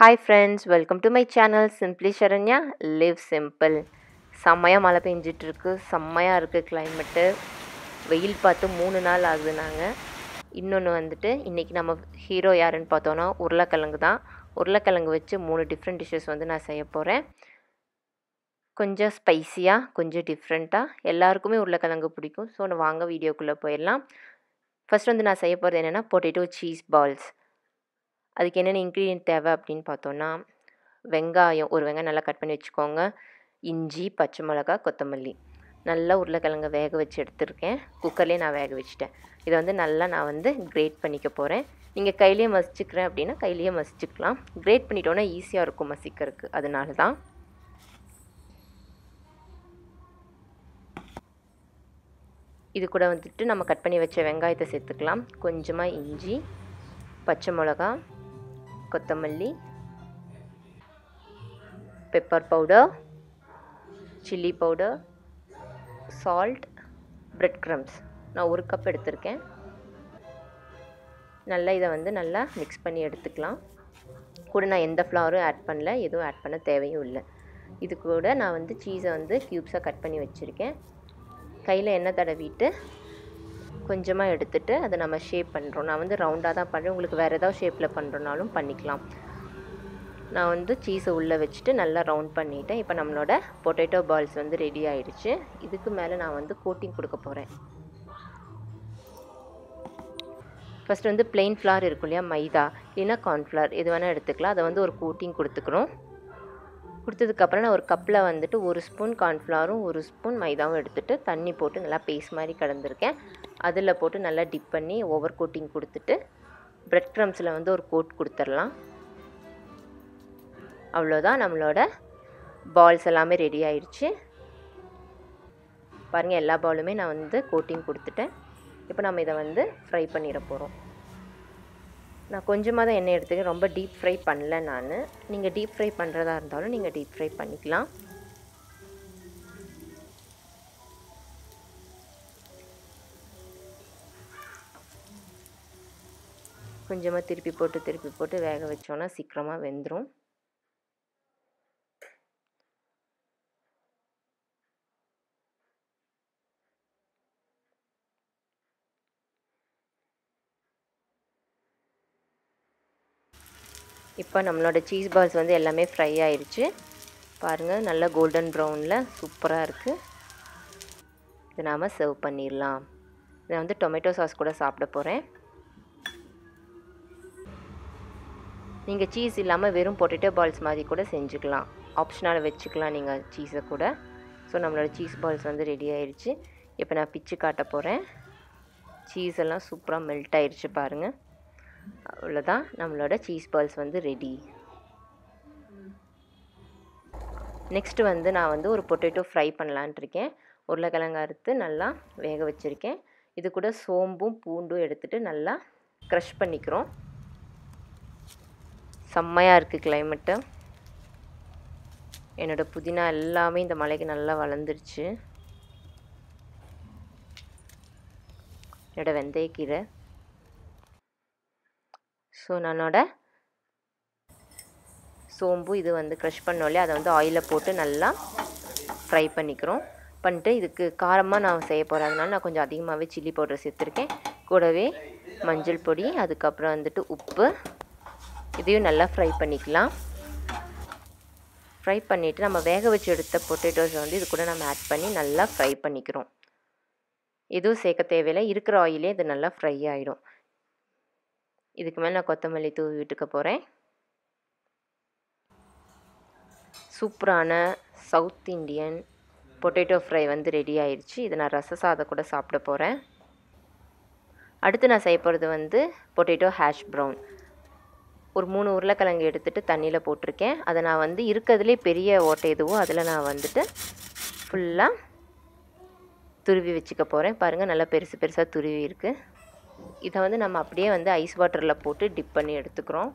Hi friends welcome to my channel simply Saranya live simple செம்மையாக மழை பெஞ்சிட்ருக்கு செம்மையாக இருக்குது கிளைமேட்டு வெயில் பார்த்து மூணு நாள் ஆகுது நாங்கள் இன்னொன்று வந்துட்டு இன்றைக்கி நம்ம ஹீரோ யாருன்னு பார்த்தோன்னா உருளைக்கிழங்கு தான். உருளைக்கிழங்கு வச்சு மூணு டிஃப்ரெண்ட் டிஷ்ஷஸ் வந்து நான் செய்ய போகிறேன் கொஞ்சம் ஸ்பைஸியாக கொஞ்சம் டிஃப்ரெண்ட்டாக எல்லாருக்குமே உருளைக்கிழங்கு பிடிக்கும். ஸோ நான் வாங்க வீடியோக்குள்ளே போயிடலாம். ஃபஸ்ட் வந்து நான் செய்ய போகிறது என்னென்னா பொட்டேட்டோ சீஸ் பால்ஸ் அதுக்கு என்னென்ன இன்க்ரீடியன்ட் தேவை அப்படின்னு பார்த்தோன்னா வெங்காயம் ஒரு வெங்காயம் நல்லா கட் பண்ணி வச்சுக்கோங்க. இஞ்சி பச்சை மிளகா கொத்தமல்லி. நல்லா உருளைக்கிழங்க வேக வச்சு எடுத்திருக்கேன். குக்கர்லேயே நான் வேக வச்சுட்டேன். இதை வந்து நல்லா நான் வந்து கிரேட் பண்ணிக்க போகிறேன் நீங்கள் கையிலேயே மசிச்சுக்கிறேன் அப்படின்னா கையிலேயே மசிச்சுக்கலாம். கிரேட் பண்ணிட்டோன்னா ஈஸியாக இருக்கும் மசிக்கிறதுக்கு. அதனால தான். இது கூட வந்துட்டு நம்ம கட் பண்ணி வச்ச வெங்காயத்தை சேர்த்துக்கலாம். கொஞ்சமாக இஞ்சி பச்சை மிளகா கொத்தமல்லி pepper powder chilli powder salt bread crumbs நான் ஒரு கப் எடுத்திருக்கேன். நல்லா இதை வந்து நல்லா மிக்ஸ் பண்ணி எடுத்துக்கலாம். கூட நான் எந்த ஃப்ளவரும் ஆட் பண்ணல எதுவும் ஆட் பண்ண தேவையும் இல்லை. இது கூட நான் வந்து சீஸை வந்து க்யூப்ஸாக கட் பண்ணி வச்சுருக்கேன். கையில் எண்ணெய் தடவிட்டு கொஞ்சமாக எடுத்துகிட்டு அதை நம்ம ஷேப் பண்ணுறோம் நான் வந்து ரவுண்டாக தான் பண்ணுறேன் உங்களுக்கு வேறு ஏதாவது ஷேப்பில் பண்ணுறோனாலும் பண்ணிக்கலாம். நான் வந்து சீஸை உள்ளே வச்சுட்டு நல்லா ரவுண்ட் பண்ணிட்டேன். இப்போ நம்மளோட பொட்டேட்டோ பால்ஸ் வந்து ரெடி ஆயிடுச்சு. இதுக்கு மேலே நான் வந்து கோட்டிங் கொடுக்க போகிறேன் ஃபஸ்ட் வந்து பிளெயின் ஃப்ளார் இருக்கும் இல்லையா? மைதா. இல்லைன்னா கார்ன்ஃப்ளவர் எது வேணால் எடுத்துக்கலாம். அதை வந்து ஒரு கோட்டிங் கொடுத்துக்கிறோம். கொடுத்ததுக்கப்புறம் நான் ஒரு கப்பில் வந்துட்டு ஒரு ஸ்பூன் கார்ன்ஃப்ளவரும் ஒரு ஸ்பூன் மைதாவும் எடுத்துகிட்டு தண்ணி போட்டு நல்லா பேஸ்ட் மாதிரி கலந்துருக்கேன். அதில் போட்டு நல்லா டிப் பண்ணி ஓவர் கோட்டிங் கொடுத்துட்டு ப்ரெட் க்ரம்ஸில் வந்து ஒரு கோட் கொடுத்துர்லாம் அவ்வளோதான் நம்மளோட பால்ஸ் எல்லாமே ரெடி ஆயிடுச்சு பாருங்கள் எல்லா பாலுமே நான் வந்து கோட்டிங் கொடுத்துட்டேன். இப்போ நம்ம இதை வந்து ஃப்ரை பண்ணிட போகிறோம் நான் கொஞ்சமாக தான் எண்ணெய் எடுத்துக்கேன் ரொம்ப டீப் ஃப்ரை பண்ணல நான். நீங்கள் டீப் ஃப்ரை பண்ணுறதா இருந்தாலும் நீங்கள் டீப் ஃப்ரை பண்ணிக்கலாம். கொஞ்சமாக திருப்பி போட்டு திருப்பி போட்டு வேக வச்சோன்னா சீக்கிரமாக வெந்துடும் இப்போ நம்மளோட சீஸ் பால்ஸ் வந்து எல்லாமே ஃப்ரை ஆயிடுச்சு பாருங்கள் நல்லா கோல்டன் ப்ரௌனில் சூப்பராக இருக்குது இதை நாம் சர்வ் பண்ணிடலாம். இதை வந்து டொமேட்டோ சாஸ் கூட சாப்பிட போகிறேன் நீங்கள் சீஸ் இல்லாமல் வெறும் பொட்டேட்டோ பால்ஸ் மாதிரி கூட செஞ்சுக்கலாம். ஆப்ஷனால் வச்சுக்கலாம் நீங்கள் சீஸை கூட. ஸோ நம்மளோட சீஸ் பால்ஸ் வந்து ரெடி ஆயிடுச்சு இப்போ நான் பிச்சு காட்ட போகிறேன் சீஸ் எல்லாம் சூப்பராக மெல்ட் ஆயிடுச்சு பாருங்கள் அவ்வளோதான் நம்மளோட சீஸ் பால்ஸ் வந்து ரெடி நெக்ஸ்ட்டு வந்து நான் வந்து ஒரு பொட்டேட்டோ ஃப்ரை பண்ணலான்ட்டு இருக்கேன். உருளைக்கிழங்கு அறுத்து நல்லா வேக வச்சுருக்கேன். இது கூட சோம்பும் பூண்டும் எடுத்துகிட்டு நல்லா க்ரஷ் பண்ணிக்கிறோம். செம்மையாக இருக்குது கிளைமேட்டு என்னோடய புதினா எல்லாமே இந்த மலைக்கு நல்லா வளர்ந்துருச்சு. என்னோடய வெந்தயக்கீரை. ஸோ நானோட சோம்பு இது வந்து க்ரஷ் பண்ணோலே அதை வந்து ஆயிலில் போட்டு நல்லா ஃப்ரை பண்ணிக்கிறோம். பண்ணிட்டு இதுக்கு காரமாக நான் செய்ய போகிறேன் அதனால நான் கொஞ்சம் அதிகமாகவே சில்லி பவுடர் சேர்த்துருக்கேன். கூடவே மஞ்சள் பொடி அதுக்கப்புறம் வந்துட்டு உப்பு. இதையும் நல்லா ஃப்ரை பண்ணிக்கலாம். ஃப்ரை பண்ணிவிட்டு நம்ம வேக வச்சு எடுத்த பொட்டேட்டோஸை வந்து இது கூட நம்ம ஆட் பண்ணி நல்லா ஃப்ரை பண்ணிக்கிறோம். எதுவும் சேர்க்க தேவையில்லை. இருக்கிற ஆயிலே இது நல்லா ஃப்ரை ஆகிடும் இதுக்கு மேலே நான் கொத்தமல்லி தூவி விட்டுக்க போகிறேன் சூப்பரான சவுத் இண்டியன் பொட்டேட்டோ ஃப்ரை வந்து ரெடி ஆயிடுச்சு இதை நான் ரச சாதம் கூட சாப்பிட போகிறேன் அடுத்து நான் செய்ய போகிறது வந்து பொட்டேட்டோ ஹேஷ் ப்ரௌன் ஒரு மூணு உருளைக்கிழங்கு எடுத்துகிட்டு தண்ணியில் போட்டிருக்கேன். அதை நான் வந்து இருக்கிறதுலே பெரிய ஓட்டை எதுவோ அதில் நான் வந்துட்டு ஃபுல்லாக துருவி வச்சுக்க போகிறேன் பாருங்கள் நல்லா பெருசு பெருசாக துருவி இருக்குது இதை வந்து நம்ம அப்படியே வந்து ஐஸ் வாட்டரில் போட்டு டிப் பண்ணி எடுத்துக்கிறோம்.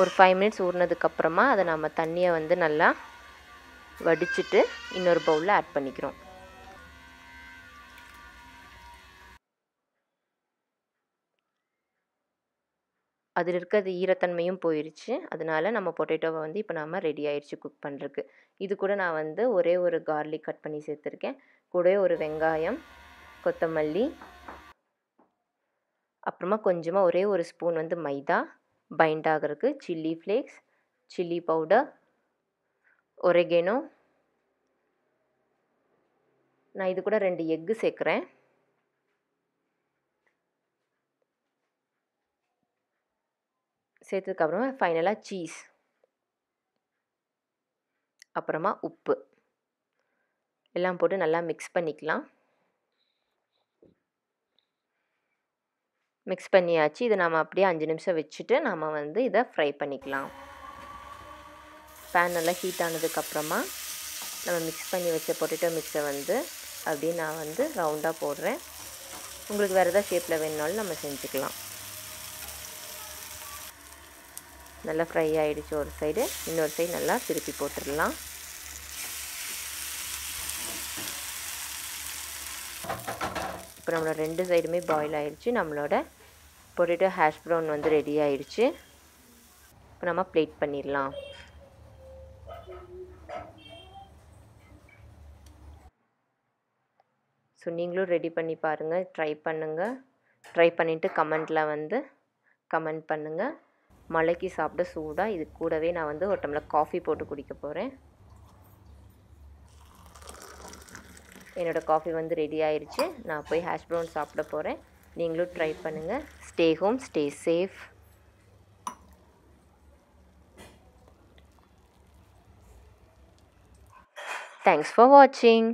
ஒரு ஃபைவ் மினிட்ஸ் ஊறினதுக்கப்புறமா அதை நம்ம தண்ணியை வந்து நல்லா வடிச்சிட்டு இன்னொரு பவுலில் ஆட் பண்ணிக்கிறோம். அதில் இருக்கிறது ஈரத்தன்மையும் போயிடுச்சு அதனால நம்ம பொட்டேட்டோவை வந்து இப்போ நம்ம ரெடி ஆயிடுச்சு குக் பண்ணுறதுக்கு இது கூட நான் வந்து ஒரே ஒரு கார்லிக் கட் பண்ணி சேர்த்துருக்கேன். கூடவே ஒரு வெங்காயம் கொத்தமல்லி அப்புறமா கொஞ்சமாக ஒரே ஒரு ஸ்பூன் வந்து மைதா பைண்ட் ஆகிறதுக்கு chilli flakes chilli powder oregano நான் இது கூட ரெண்டு எக்கு சேர்க்குறேன். சேர்த்ததுக்கப்புறமா ஃபைனலாக சீஸ் அப்புறமா உப்பு. எல்லாம் போட்டு நல்லா மிக்ஸ் பண்ணிக்கலாம். மிக்ஸ் பண்ணியாச்சு. இதை நம்ம அப்படியே அஞ்சு நிமிஷம் வச்சுட்டு நம்ம வந்து இதை ஃப்ரை பண்ணிக்கலாம். பேன் நல்லா ஹீட் ஆனதுக்கப்புறமா நம்ம மிக்ஸ் பண்ணி வச்ச பொட்டேட்டோ மிக்ஸை வந்து அப்படியே நான் வந்து ரவுண்டாக போடுறேன். உங்களுக்கு வேறு எதாவது ஷேப்பில் வேணுனாலும் நம்ம செஞ்சுக்கலாம். நல்லா ஃப்ரை ஆகிடுச்சு ஒரு சைடு இன்னொரு சைடு நல்லா திருப்பி போட்டுடலாம். இப்போ நம்மளோட ரெண்டு சைடுமே பாயில் ஆகிடுச்சு நம்மளோட பொட்டேட்டோ ஹேஷ் ப்ரௌன் வந்து ரெடி ஆகிடுச்சு இப்போ நம்ம ப்ளேட் பண்ணிடலாம். ஸோ நீங்களும் ரெடி பண்ணி பாருங்கள் ட்ரை பண்ணுங்கள் ட்ரை பண்ணிவிட்டு கமெண்ட்டில் வந்து கமெண்ட் பண்ணுங்கள் மலைக்கு சாப்பிட சூடாக இது கூடவே நான் வந்து ஒரு டம்ளர் காஃபி போட்டு குடிக்க போகிறேன் என்னோடய காஃபி வந்து ரெடி ஆயிடுச்சு நான் போய் ஹேஷ் ப்ரௌன் சாப்பிட போகிறேன் நீங்களும் ட்ரை பண்ணுங்கள் stay home stay safe thanks for வாட்சிங்